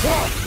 Ugh!